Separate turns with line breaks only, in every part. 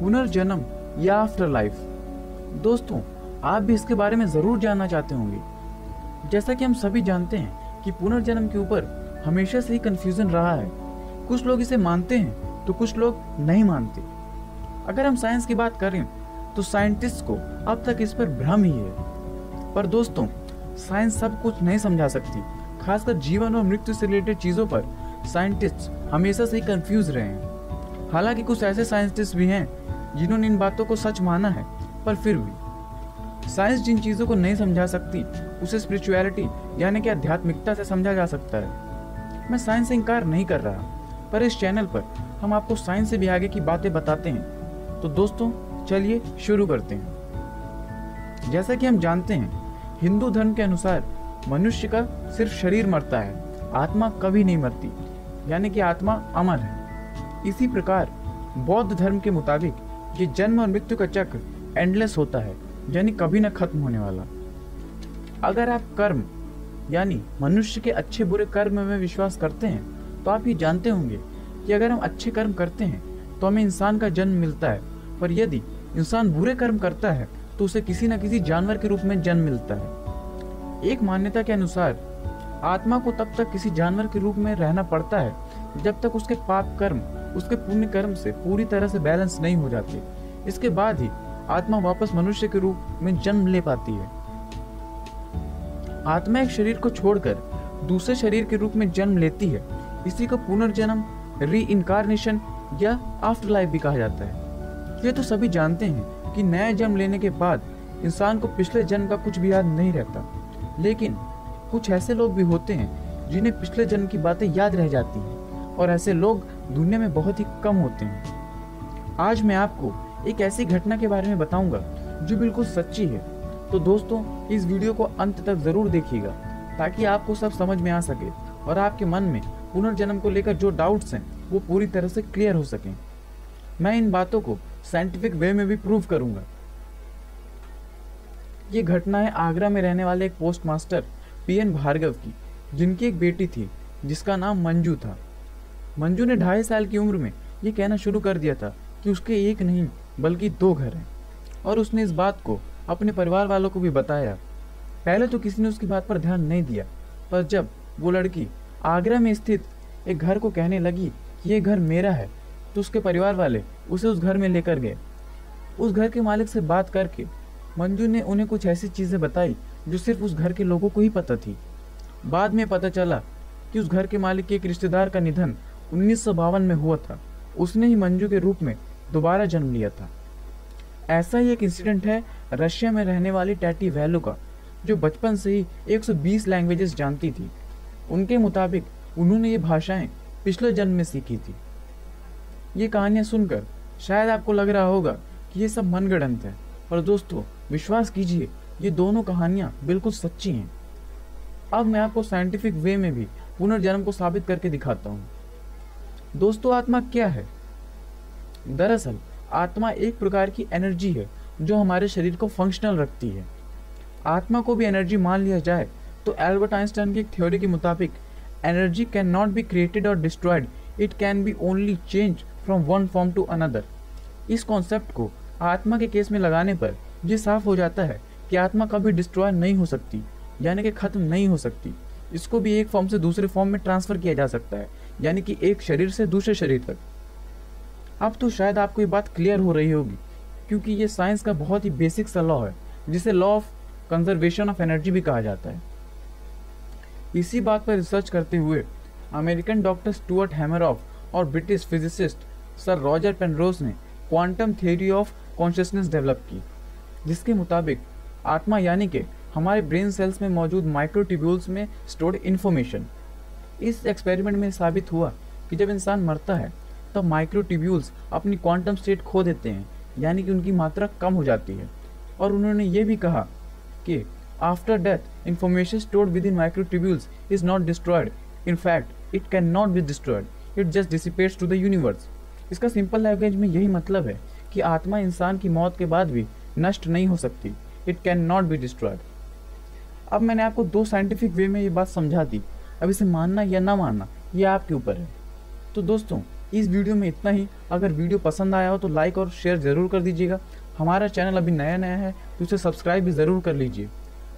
पुनर्जन्म या after life दोस्तों, आप भी इसके बारे में ज़रूर जानना चाहते होंगे। जैसा कि हम सभी जानते हैं कि पुनर्जन्म के ऊपर हमेशा से ही कंफ्यूजन रहा है। कुछ लोग इसे मानते हैं तो कुछ लोग नहीं मानते। अगर हम साइंस की बात करें तो साइंटिस्ट को अब तक इस पर भ्रम ही है। पर दोस्तों साइंस सब कुछ नहीं समझा सकती। खासकर जीवन और मृत्यु से रिलेटेड चीज़ों पर साइंटिस्ट हमेशा से ही कंफ्यूज रहे हैं। हालाँकि कुछ ऐसे साइंटिस्ट भी हैं जिन्होंने इन बातों को सच माना है, पर फिर भी। साइंस जिन चीज़ों को नहीं समझा सकती, उसे स्पिरिचुअलिटी यानी कि आध्यात्मिकता से समझा जा सकता है। मैं साइंस से इनकार नहीं कर रहा, पर इस चैनल पर हम आपको साइंस से भी आगे की बातें बताते हैं। तो दोस्तों, चलिए शुरू करते हैं। जैसा कि हम जानते हैं, हिंदू धर्म के अनुसार मनुष्य का सिर्फ़ शरीर मरता है, आत्मा कभी नहीं मरती, यानी कि आत्मा अमर है। इसी प्रकार बौद्ध धर्म के मुताबिक ये जन्म और मृत्यु का चक्र एंडलेस होता है, यानी कभी ना खत्म होने वाला। अगर आप कर्म, यानी मनुष्य के अच्छे बुरे कर्म में विश्वास करते हैं तो आप ये जानते होंगे कि अगर हम अच्छे कर्म करते हैं तो हमें इंसान का जन्म मिलता है। पर यदि इंसान बुरे कर्म करता है तो उसे किसी न किसी जानवर के रूप में जन्म मिलता है। एक मान्यता के अनुसार, आत्मा को तब तक किसी जानवर के रूप में रहना पड़ता है, जब तक उसके पाप कर्म उसके पुण्य कर्म से पूरी तरह से बैलेंस नहीं हो जाते। इसके बाद ही आत्मा वापस मनुष्य के रूप में जन्म ले पाती है। आत्मा एक शरीर को छोड़कर दूसरे शरीर के रूप में जन्म लेती है। इसी को पुनर्जन्म री इनकारनेशन या आफ्टर लाइफ भी कहा जाता है। ये तो सभी जानते हैं कि नया जन्म लेने के बाद इंसान को पिछले जन्म का कुछ भी याद नहीं रहता। लेकिन कुछ ऐसे लोग भी होते हैं जिन्हें पिछले जन्म की बातें याद रह जाती हैं और ऐसे लोग दुनिया में बहुत ही कम होते हैं। आज मैं आपको एक ऐसी घटना के बारे में बताऊँगा, जो बिल्कुल सच्ची है। तो दोस्तों, इस वीडियो को अंत तक ज़रूर देखिएगा, ताकि आपको सब समझ में आ सके और आपके मन में पुनर्जन्म को लेकर जो डाउट्स हैं, वो पूरी तरह से क्लियर हो सकें। मैं इन बातों को साइंटिफिक वे में भी प्रूव करूँगा। ये घटना है आगरा में रहने वाले एक post master P N Bhargava की, जिनकी एक बेटी थी, जिसका नाम मंजू था। मंजू ने ढाई साल की उम्र में ये कहना शुरू कर दिया था कि उसके एक नहीं, बल्कि दो घर हैं। और उसने इस बात को अपने परिवार वालों को भी बताया। पहले तो किसी ने उसकी बात पर ध्यान नहीं दिया, पर जब वो लड़की आगरा में स्थित एक घर को कहने लगी कि ये घर मेरा है तो उसके परिवार वाले उसे उस घर में लेकर गए। उस घर के मालिक से बात करके मंजू ने उन्हें कुछ ऐसी चीज़ें बताई जो सिर्फ़ उस घर के लोगों को ही पता थी। बाद में पता चला कि उस घर के मालिक के एक रिश्तेदार का निधन उन्नीस सौ बावन में हुआ था। उसने ही मंजू के रूप में दोबारा जन्म लिया था। ऐसा ही एक इंसिडेंट है रशिया में रहने वाली टैटी वैलू का जो बचपन से ही 120 लैंग्वेजेस जानती थी। उनके मुताबिक उन्होंने ये भाषाएँ पिछले जन्म में सीखी थी। ये कहानियाँ सुनकर शायद आपको लग रहा होगा कि ये सब मनगढ़ंत है। पर दोस्तों, विश्वास कीजिए, ये दोनों कहानियाँ बिल्कुल सच्ची हैं। अब मैं आपको साइंटिफिक वे में भी पुनर्जन्म को साबित करके दिखाता हूँ। दोस्तों, आत्मा क्या है? दरअसल, आत्मा एक प्रकार की एनर्जी है, जो हमारे शरीर को फंक्शनल रखती है। आत्मा को भी एनर्जी मान लिया जाए तो एल्बर्ट आइंस्टाइन की एक थ्योरी के मुताबिक energy can not be created और destroyed it can be only change from one form to another इस कॉन्सेप्ट को आत्मा के केस में लगाने पर ये साफ़ हो जाता है कि आत्मा कभी डिस्ट्रॉय नहीं हो सकती, यानी कि खत्म नहीं हो सकती। इसको भी एक फॉर्म से दूसरे फॉर्म में ट्रांसफ़र किया जा सकता है। यानी कि एक शरीर से दूसरे शरीर तक। अब तो शायद आपको ये बात क्लियर हो रही होगी, क्योंकि ये साइंस का बहुत ही बेसिक सा लॉ है, जिसे law of conservation of energy भी कहा जाता है। इसी बात पर रिसर्च करते हुए अमेरिकन डॉक्टर स्टुअर्ट हैमरऑफ और British physicist sir Roger Penrose ने quantum theory of consciousness develop की, जिसके मुताबिक आत्मा यानी कि हमारे ब्रेन सेल्स में मौजूद माइक्रोट्यूब्यूल्स में स्टोर्ड इन्फॉर्मेशन इस एक्सपेरिमेंट में साबित हुआ कि जब इंसान मरता है, तब माइक्रोट्यूब्यूल्स अपनी क्वांटम स्टेट खो देते हैं, यानी कि उनकी मात्रा कम हो जाती है। और उन्होंने ये भी कहा कि after death information stored within microtubules is not destroyed in fact it can not be destroyed it just dissipates to the universe इसका सिंपल लैंग्वेज में यही मतलब है कि आत्मा इंसान की मौत के बाद भी नष्ट नहीं हो सकती। It can not be destroyed अब मैंने आपको दो साइंटिफिक वे में ये बात समझा दी। अब इसे मानना या ना मानना, ये आपके ऊपर है। तो दोस्तों, इस वीडियो में इतना ही। अगर वीडियो पसंद आया हो तो लाइक और शेयर ज़रूर कर दीजिएगा। हमारा चैनल अभी नया नया है तो उसे सब्सक्राइब भी ज़रूर कर लीजिए।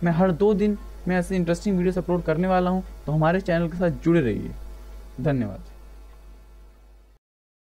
मैं हर दो दिन मैं ऐसे इंटरेस्टिंग वीडियोस अपलोड करने वाला हूँ तो हमारे चैनल के साथ जुड़े रहिए। धन्यवाद।